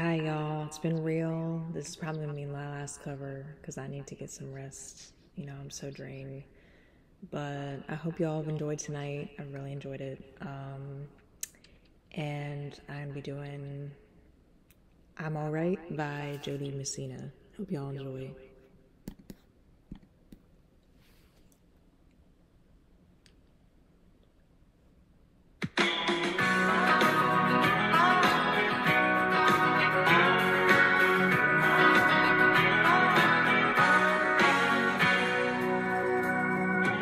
Hi, y'all. It's been real. This is probably gonna be my last cover because I need to get some rest. You know, I'm so drained. But I hope y'all have enjoyed tonight. I really enjoyed it. Um, and I'm gonna be doing I'm Alright by Jo Dee Messina. Hope y'all enjoy.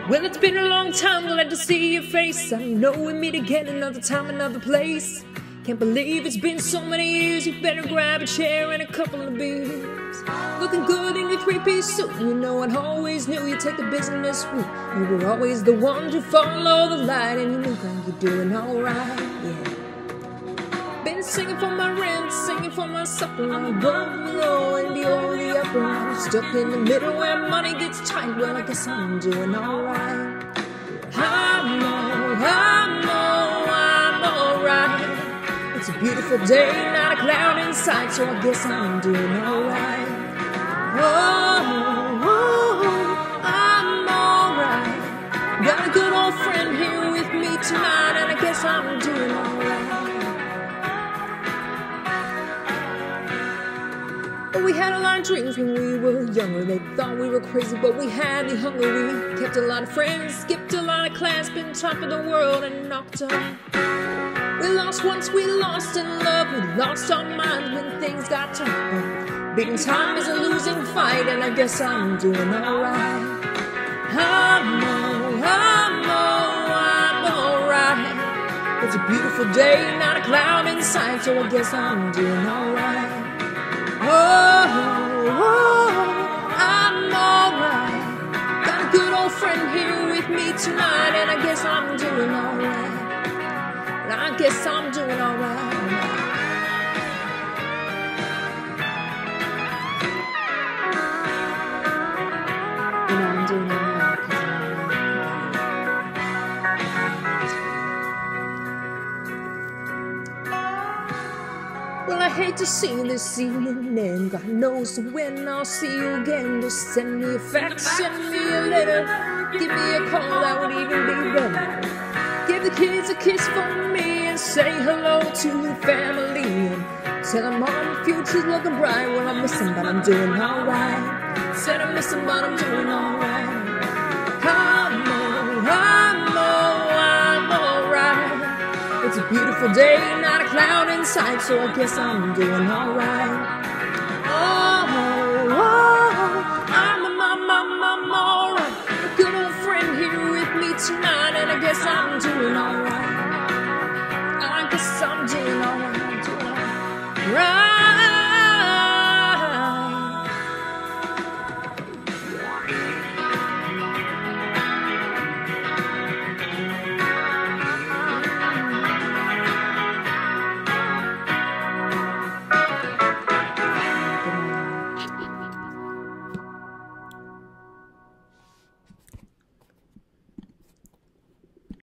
Well, it's been a long time, glad to see your face. I know we meet again another time, another place. Can't believe it's been so many years. You better grab a chair and a couple of beers. Looking good in your three-piece suit. You know I always knew you'd take the business route. You were always the one to follow the light, and you knew that you're doing alright. Yeah. Been singing for my rent, singing for my supper. I'm above and below the upper. I'm stuck in the middle where money gets tight. Well, I guess I'm doing alright. I know, I know, I'm alright. It's a beautiful day, not a cloud in sight, so I guess I'm doing alright. Oh, We had a lot of dreams when we were younger. They thought we were crazy, but we had the hunger. We kept a lot of friends, skipped a lot of class, been top of the world and knocked on. We lost once, we lost in love. We lost our minds when things got tough. Beating time is a losing fight, and I guess I'm doing alright. I know, I know, I'm alright. It's a beautiful day, not a cloud in sight, so I guess I'm doing alright. Oh, oh, I'm alright. Got a good old friend here with me tonight, and I guess I'm doing alright. I guess I'm doing alright. Well, I hate to see this evening end. God knows when I'll see you again. Just send me a fax, send me a letter, give me a call, that would even be better. Give the kids a kiss for me and say hello to the family. And tell them all the future's looking bright. Well, I miss them, but I'm doing alright. Said I miss them, but I'm doing alright. Beautiful day, not a cloud in sight, so I guess I'm doing alright. Oh, oh, I'm, I'm, I'm, I'm, I'm alright. Good old friend here with me tonight, and I guess I'm doing alright.